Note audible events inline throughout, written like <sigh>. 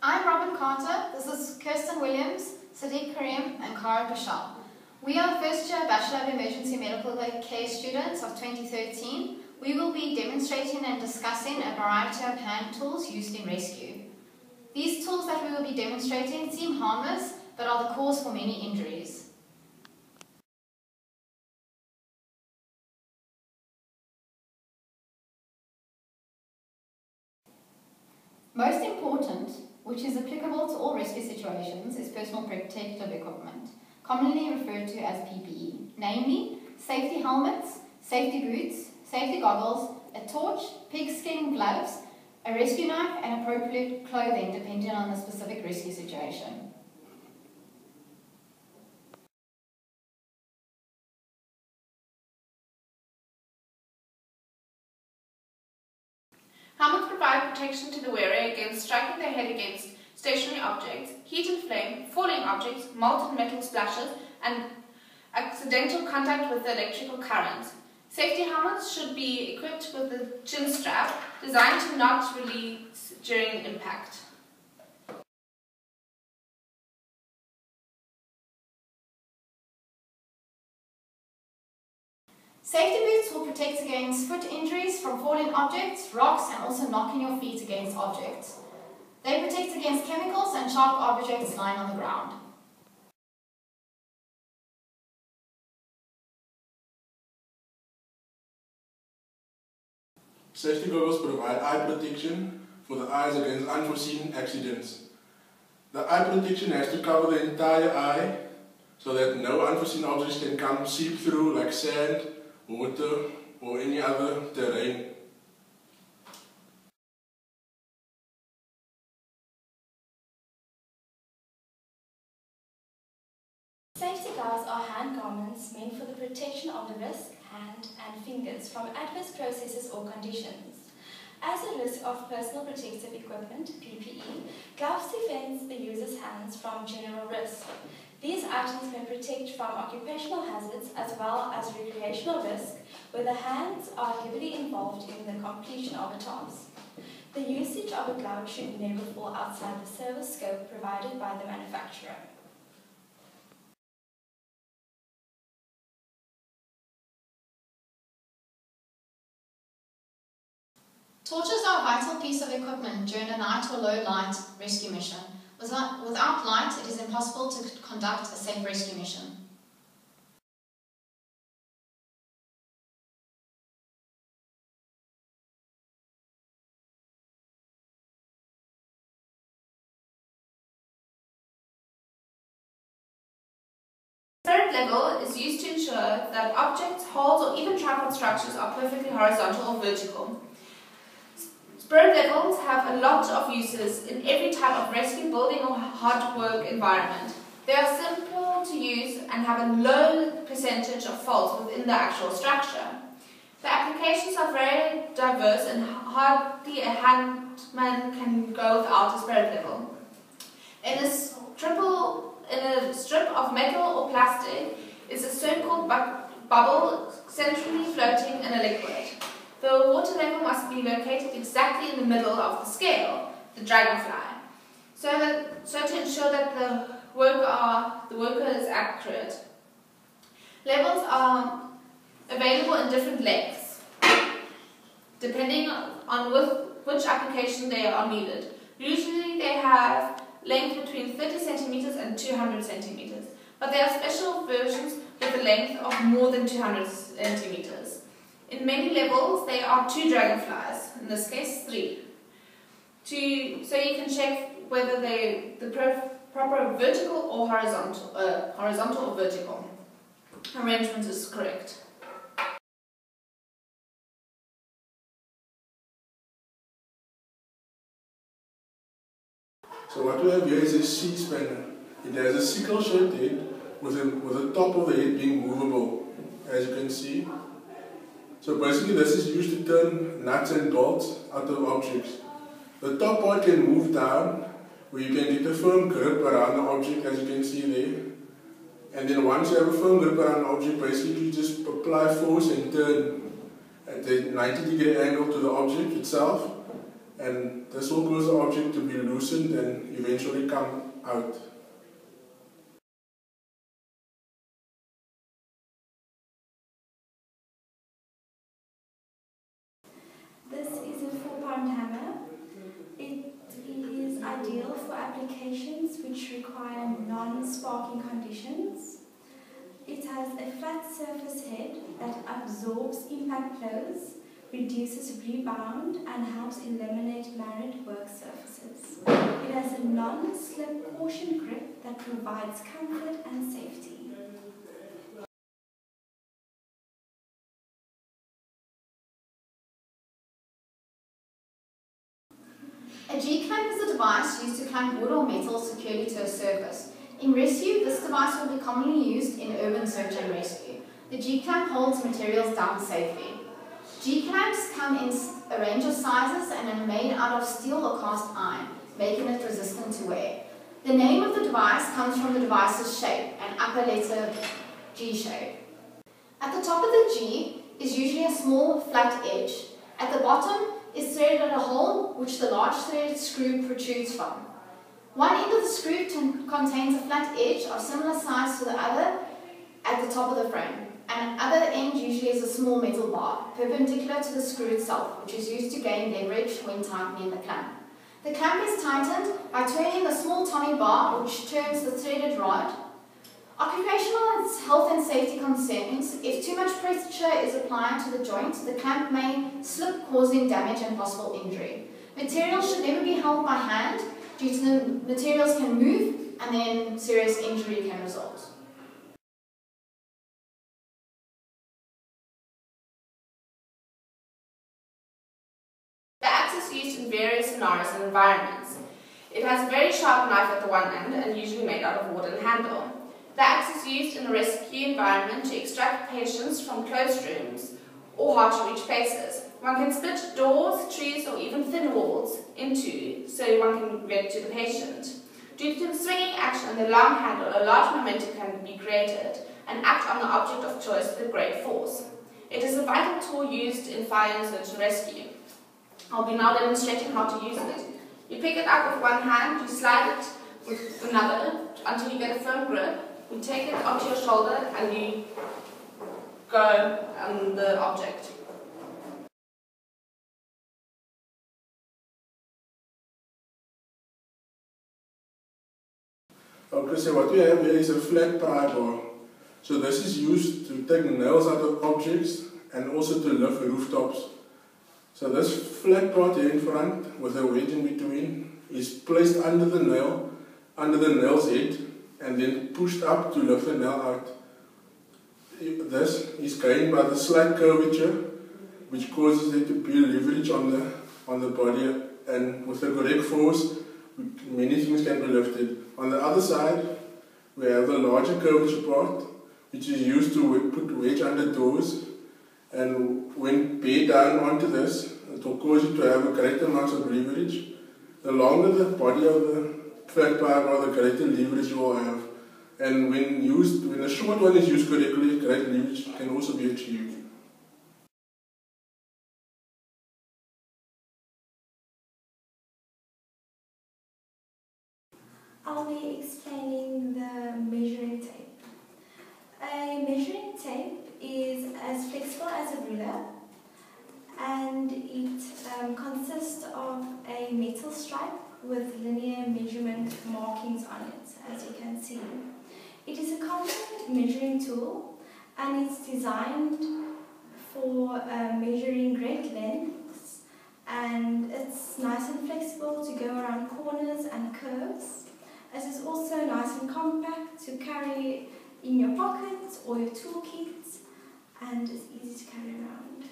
I'm Robin Carter, this is Kirsten Williams, Sadiq Karim and Kara Bashal. We are first year Bachelor of Emergency Medical Care students of 2013. We will be demonstrating and discussing a variety of hand tools used in rescue. These tools that we will be demonstrating seem harmless, but are the cause for many injuries. Most important, which is applicable to all rescue situations, is personal protective equipment, commonly referred to as PPE, namely safety helmets, safety boots, safety goggles, a torch, pigskin gloves, a rescue knife, and appropriate clothing depending on the specific rescue situation. Helmets provide protection to the wearer striking their head against stationary objects, heat and flame, falling objects, molten metal splashes, and accidental contact with electrical current. Safety helmets should be equipped with a chin strap designed to not release during impact. Safety boots will protect against foot injuries from falling objects, rocks and also knocking your feet against objects. They protect against chemicals and sharp objects lying on the ground. Safety goggles provide eye protection for the eyes against unforeseen accidents. The eye protection has to cover the entire eye so that no unforeseen objects can come seep through like sand, water or any other terrain. Wrist, hand and fingers from adverse processes or conditions. As a risk of personal protective equipment, PPE, gloves defend the user's hands from general risk. These items may protect from occupational hazards as well as recreational risk, where the hands are heavily involved in the completion of a task. The usage of a glove should never fall outside the service scope provided by the manufacturer. Torches are a vital piece of equipment during a night or low light rescue mission. Without, light, it is impossible to conduct a safe rescue mission. Spirit level is used to ensure that objects, holes or even tripod structures are perfectly horizontal or vertical. Spirit levels have a lot of uses in every type of rescue, building or hard work environment. They are simple to use and have a low percentage of faults within the actual structure. The applications are very diverse and hardly a handman can go without a spirit level. In a triple, in a strip of metal or plastic is a so-called bu bubble centrally floating in a liquid. The water level must be located exactly in the middle of the scale, the dragonfly, so, that, so to ensure that the worker, are, the worker is accurate. Levels are available in different lengths, depending on with which application they are needed. Usually they have length between 30 centimeters and 200 centimeters, but there are special versions with a length of more than 200 centimeters. In many levels, there are two dragonflies, in this case three. So you can check whether they the proper vertical or horizontal, uh, horizontal or vertical arrangement is correct. So what we have here is a C spanner. It has a sickle-shaped head with, a, with the top of the head being movable, as you can see. So basically this is used to turn nuts and bolts out of objects. The top part can move down where you can get a firm grip around the object as you can see there. And then once you have a firm grip around the object, basically you just apply force and turn at a 90 degree angle to the object itself. and this will cause the object to be loosened and eventually come out. Four-pound hammer. It is ideal for applications which require non-sparking conditions. It has a flat surface head that absorbs impact blows, reduces rebound, and helps eliminate marred work surfaces. It has a non-slip cushion grip that provides comfort and safety. A G-clamp is a device used to clamp wood or metal securely to a surface. In rescue, this device will be commonly used in urban search and rescue. The G-clamp holds materials down safely. G-clamps come in a range of sizes and are made out of steel or cast iron, making it resistant to wear. The name of the device comes from the device's shape, an upper letter G shape. At the top of the G is usually a small flat edge. At the bottom is threaded at a hole which the large threaded screw protrudes from. One end of the screw contains a flat edge of similar size to the other at the top of the frame, and the other end usually is a small metal bar, perpendicular to the screw itself, which is used to gain leverage when tightening the clamp. The clamp is tightened by turning the small tommy bar, which turns the threaded rod. Occupational health and safety concerns, if too much pressure is applied to the joint, the clamp may slip causing damage and possible injury. Materials should never be held by hand due to the materials can move and then serious injury can result. The axe is used in various scenarios and environments. It has a very sharp knife at the one end and usually made out of wood and handle. The axe is used in a rescue environment to extract patients from closed rooms or hard to reach places. One can split doors, trees or even thin walls into so one can get to the patient. Due to the swinging action and the long handle, a large momentum can be created and act on the object of choice with great force. It is a vital tool used in fire and search and rescue. I'll be now demonstrating how to use it. You pick it up with one hand, you slide it with another until you get a firm grip. You take it onto your shoulder and you go on the object. Okay, so what we have here is a flat pry bar. So this is used to take nails out of objects and also to lift rooftops. So this flat part here in front with a wedge in between is placed under the nail, under the nail's head and then pushed up to lift the nail out. This is gained by the slight curvature which causes there to be leverage on the, on the body and with the correct force many things can be lifted. On the other side, we have the larger curvature part, which is used to put wedge under doors. And when paid down onto this, it will cause you to have a greater amount of leverage. The longer the body of the flat pry bar, the greater leverage you have. And when used, when a short one is used correctly, great leverage can also be achieved. I'll be explaining the measuring tape. A measuring tape is as flexible as a ruler and it um, consists of a metal stripe with linear measurement markings on it, as you can see. It is a common measuring tool and it's designed for uh, measuring great lengths and it's nice and flexible to go around corners and curves. It is also nice and compact to carry in your pockets or your toolkit and it's easy to carry around.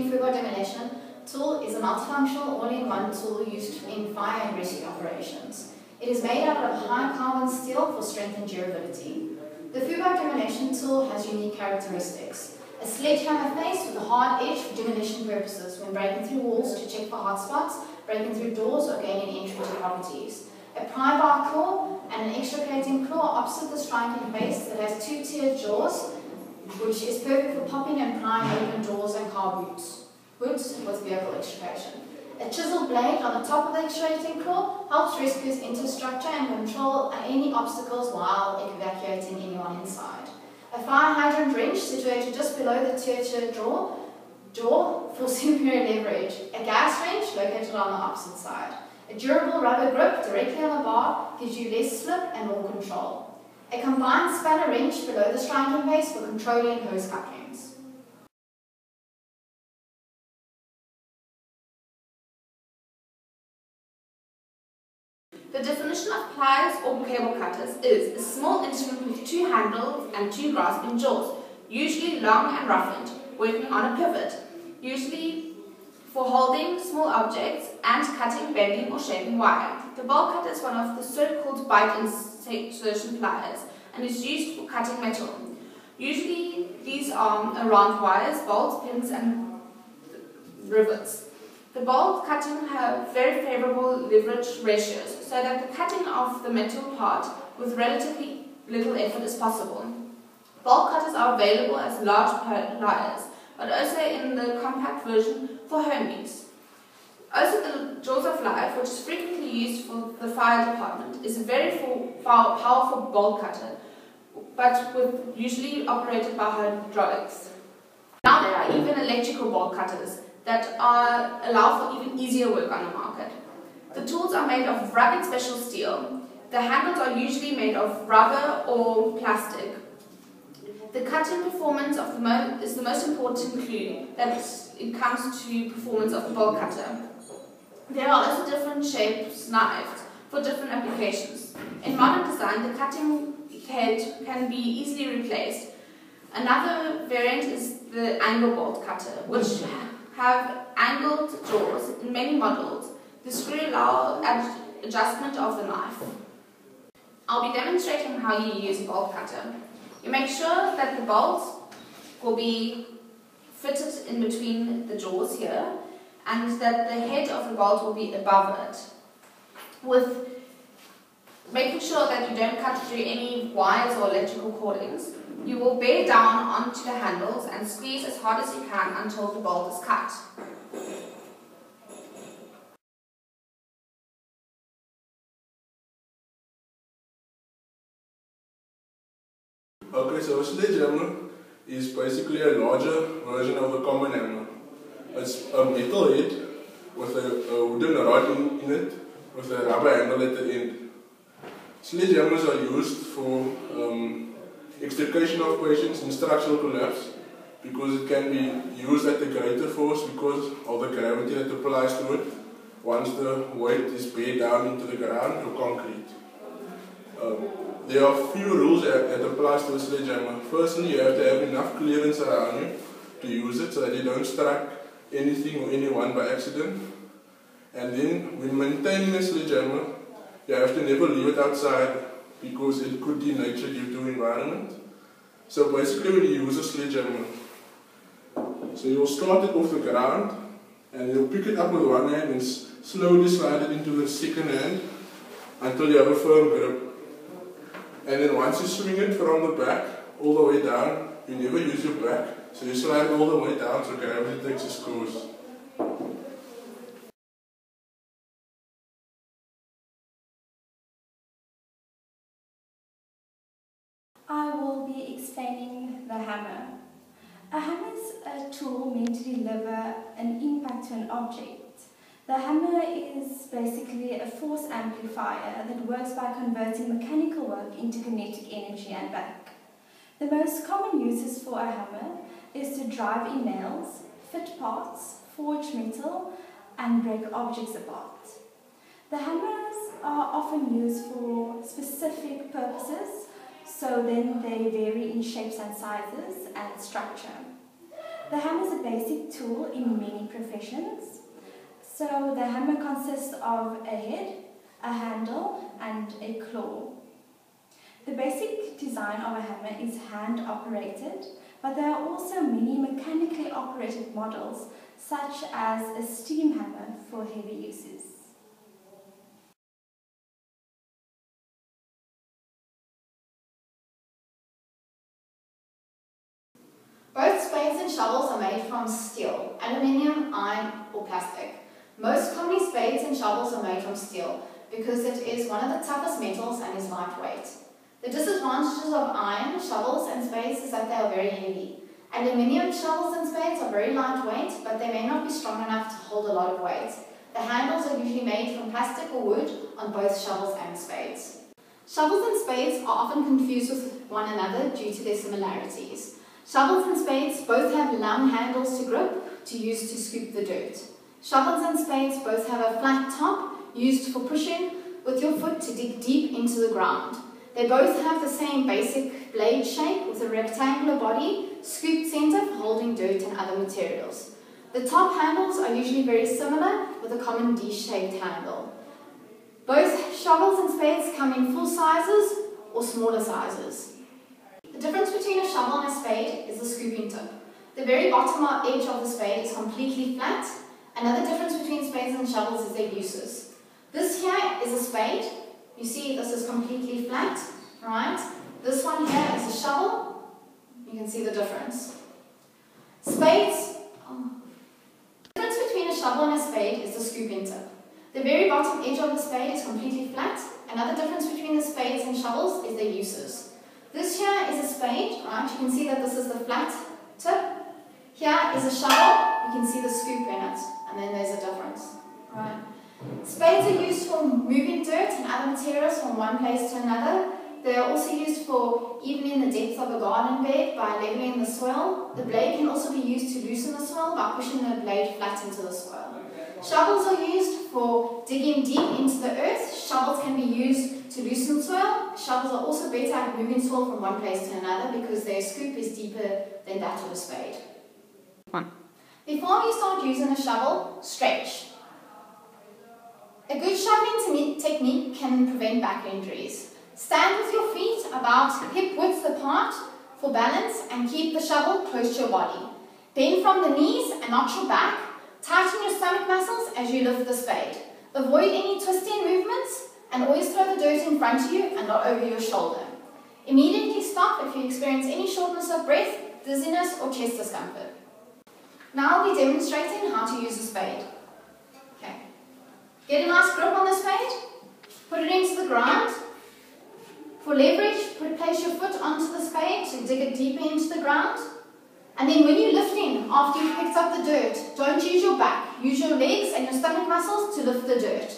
Extreme Fubar Demolition tool is a multifunctional all-in-one tool used in fire and rescue operations. It is made out of high carbon steel for strength and durability. The Fubar demolition tool has unique characteristics. A sledgehammer face with a hard edge for demolition purposes when breaking through walls to check for hot spots, breaking through doors or gaining entry to properties. A pry bar claw and an extricating claw opposite the striking face that has two tiered jaws, which is perfect for popping and prying open doors and car boots. Hoods with vehicle extrication. A chisel blade on the top of the extricating claw helps rescuers enter structure and control any obstacles while evacuating anyone inside. A fire hydrant wrench situated just below the tertiary jaw, jaw for <laughs> superior leverage. A gas wrench located on the opposite side. A durable rubber grip directly on the bar gives you less slip and more control. A combined spanner wrench below the striking base for controlling hose couplings. The definition of pliers or cable cutters is a small instrument with two handles and two grasping jaws, usually long and roughened, working on a pivot, usually for holding small objects and cutting, bending or shaping wire. The bolt cutter is one of the so-called bite insertion pliers and is used for cutting metal. Usually these are around wires, bolts, pins and rivets. The bolt cutting have very favorable leverage ratios so that the cutting of the metal part with relatively little effort is possible. Bolt cutters are available as large pliers, but also in the compact version for home use. Also, the Jaws of Life, which is frequently used for the fire department, is a very powerful bolt cutter, but with usually operated by hydraulics. Now there are even electrical bolt cutters that are, allow for even easier work on the market. The tools are made of rugged special steel. The handles are usually made of rubber or plastic. The cutting performance of the is the most important clue that it comes to performance of the bolt cutter. There are also different shapes knives for different applications. In modern design, the cutting head can be easily replaced. Another variant is the angle bolt cutter, which mm-hmm. have angled jaws in many models. The screw allow adjustment of the knife. I'll be demonstrating how you use a bolt cutter. You make sure that the bolt will be fitted in between the jaws here and that the head of the bolt will be above it. With making sure that you don't cut through any wires or electrical cordings, you will bear down onto the handles and squeeze as hard as you can until the bolt is cut. Okay, so a sledgehammer is basically a larger version of a common hammer. It's a metal head with a, a wooden rod in, in, it with a rubber handle at the end. Sledgehammers are used for um, extrication of patients in structural collapse because it can be used at a greater force because of the gravity that applies to it once the weight is bear down into the ground or concrete. Um, there are few rules that, that applies to a sledgehammer. Firstly, you have to have enough clearance around you to use it so that you don't strike anything or anyone by accident. And then, when maintaining a sledgehammer, you have to never leave it outside because it could denature due to environment. So basically when you use a sledgehammer, so you'll start it off the ground and you'll pick it up with one hand and slowly slide it into the second hand until you have a firm grip. And then once you swing it from the back all the way down, you never use your back. So you slide it all the way down to gravity takes its course. I will be explaining the hammer. A hammer is a tool meant to deliver an impact to an object. The hammer is basically a force amplifier that works by converting mechanical work into kinetic energy and back. The most common uses for a hammer is to drive in nails, fit parts, forge metal, and break objects apart. The hammers are often used for specific purposes, so then they vary in shapes and sizes and structure. The hammer is a basic tool in many professions. So the hammer consists of a head, a handle, and a claw. The basic design of a hammer is hand operated, but there are also many mechanically operated models, such as a steam hammer for heavy uses. Both spades and shovels are made from steel, aluminium, iron or plastic. Most commonly spades and shovels are made from steel because it is one of the toughest metals and is lightweight. The disadvantages of iron, shovels and spades is that they are very heavy. Aluminium shovels and spades are very lightweight, but they may not be strong enough to hold a lot of weight. The handles are usually made from plastic or wood on both shovels and spades. Shovels and spades are often confused with one another due to their similarities. Shovels and spades both have long handles to grip to use to scoop the dirt. Shovels and spades both have a flat top used for pushing with your foot to dig deep into the ground. They both have the same basic blade shape with a rectangular body, scooped center for holding dirt and other materials. The top handles are usually very similar with a common D-shaped handle. Both shovels and spades come in full sizes or smaller sizes. The difference between a shovel and a spade is the scooping tip. The very bottom edge of the spade is completely flat. Another difference between spades and shovels is their uses. This here is a spade. You see this is completely flat, right? This one here is a shovel. You can see the difference. Spades, oh. the difference between a shovel and a spade is the scooping tip. The very bottom edge of the spade is completely flat. Another difference between the spades and shovels is their uses. This here is a spade, right? You can see that this is the flat tip. Here is a shovel. You can see the scoop in it. And then there's a difference, right? Spades are used for moving dirt and other materials from one place to another. They are also used for evening the depth of a garden bed by leveling the soil. The blade can also be used to loosen the soil by pushing the blade flat into the soil. Shovels are used for digging deep into the earth. Shovels can be used to loosen soil. Shovels are also better at moving soil from one place to another because their scoop is deeper than that of a spade. One. Before you start using a shovel, stretch. A good shoveling technique can prevent back injuries. Stand with your feet about hip width apart for balance and keep the shovel close to your body. Bend from the knees and not your back. Tighten your stomach muscles as you lift the spade. Avoid any twisting movements and always throw the dirt in front of you and not over your shoulder. Immediately stop if you experience any shortness of breath, dizziness or chest discomfort. Now I'll be demonstrating how to use a spade. Okay. Get a nice grip on the spade, put it into the ground. For leverage, place your foot onto the spade to dig it deeper into the ground. And then when you're lifting, after you've picked up the dirt, don't use your back. Use your legs and your stomach muscles to lift the dirt.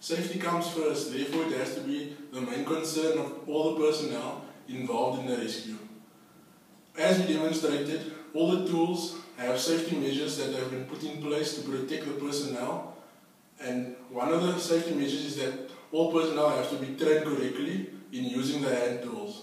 Safety comes first, therefore it has to be the main concern of all the personnel involved in the rescue. As we demonstrated, all the tools have safety measures that have been put in place to protect the personnel. And one of the safety measures is that all personnel have to be trained correctly in using the hand tool.